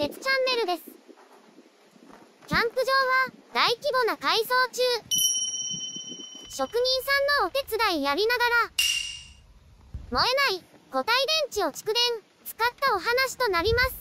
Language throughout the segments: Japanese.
鉄チャンネルです。キャンプ場は大規模な改装中。職人さんのお手伝いやりながら、燃えない固体電池を蓄電、使ったお話となります。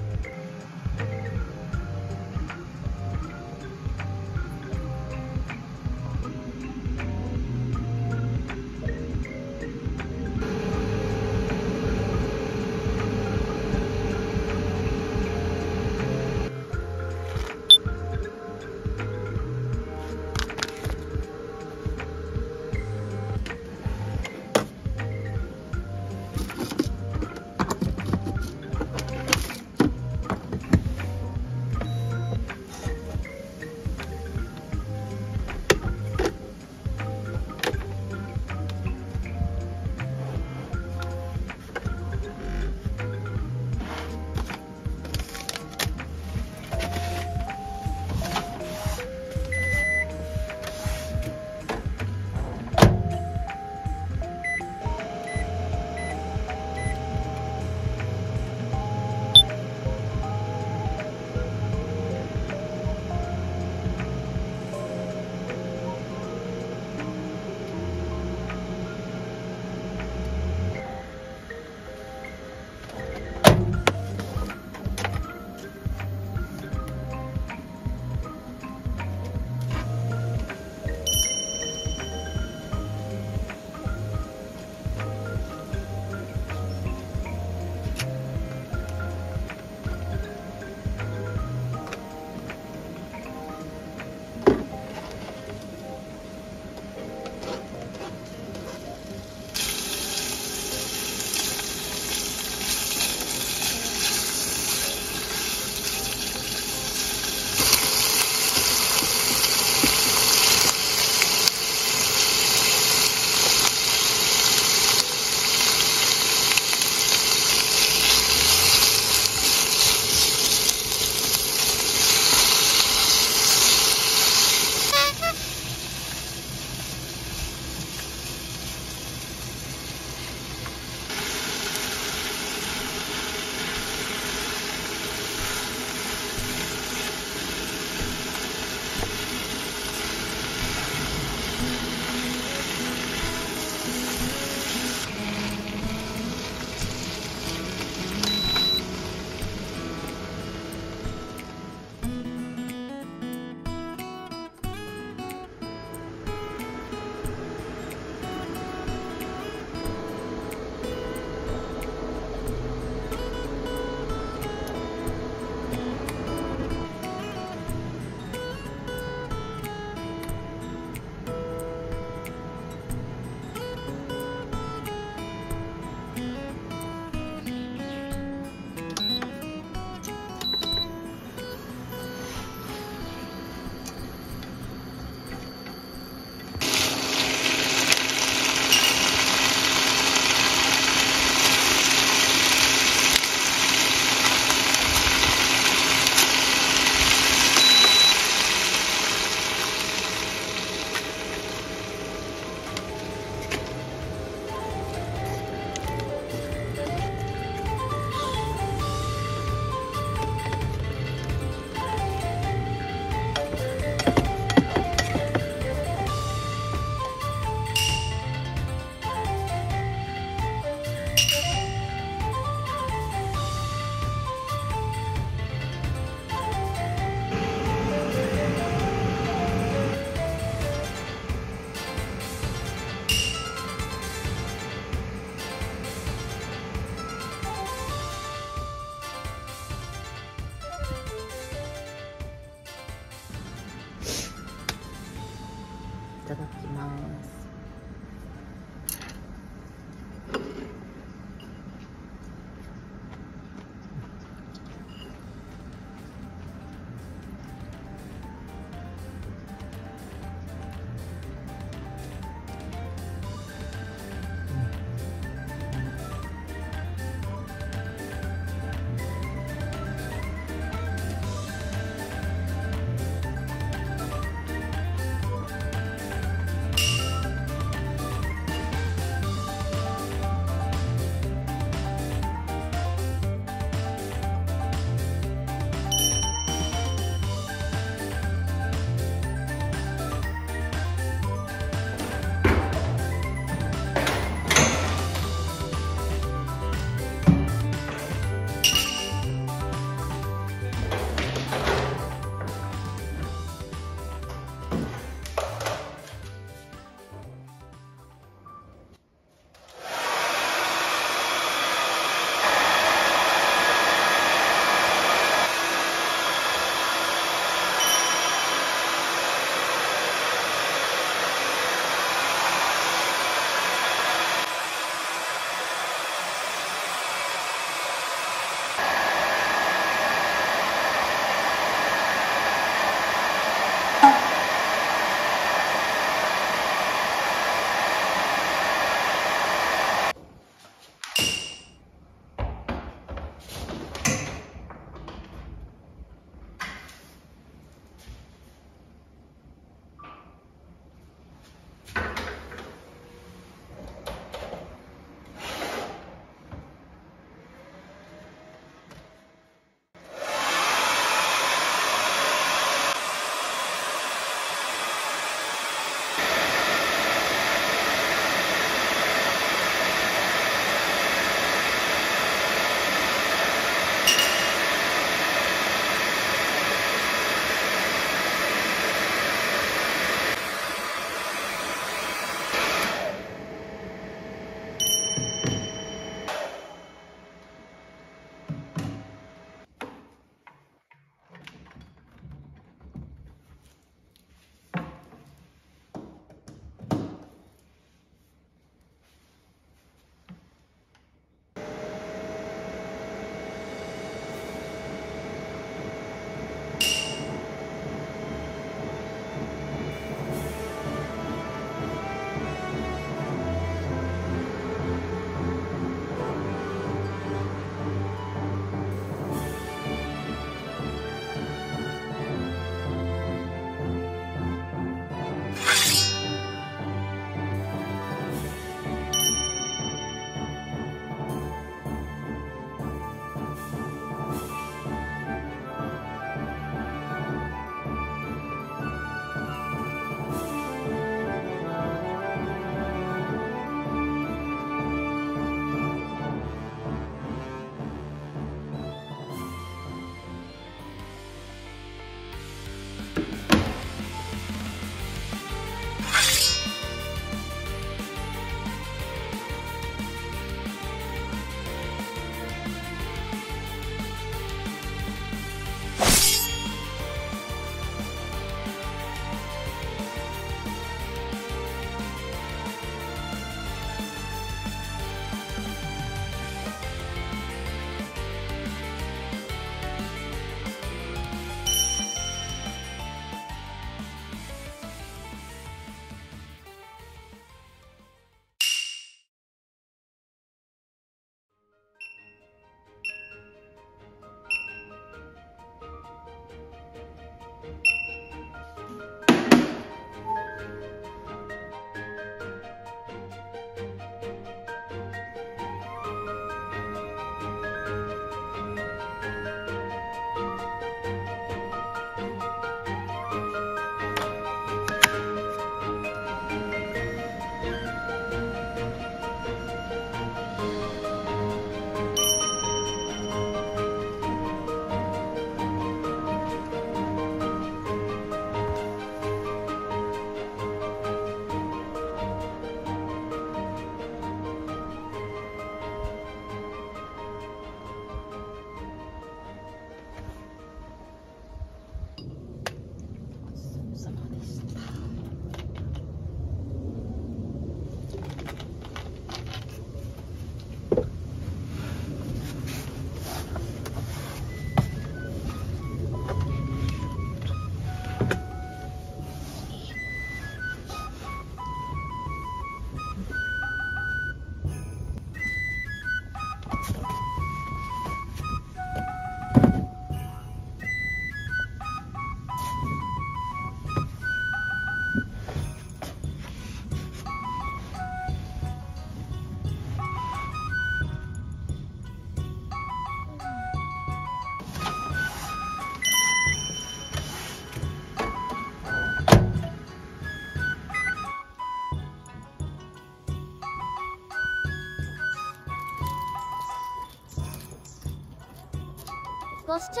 聴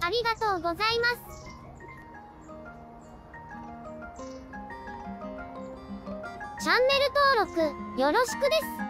ありがとうございます。チャンネル登録よろしくです。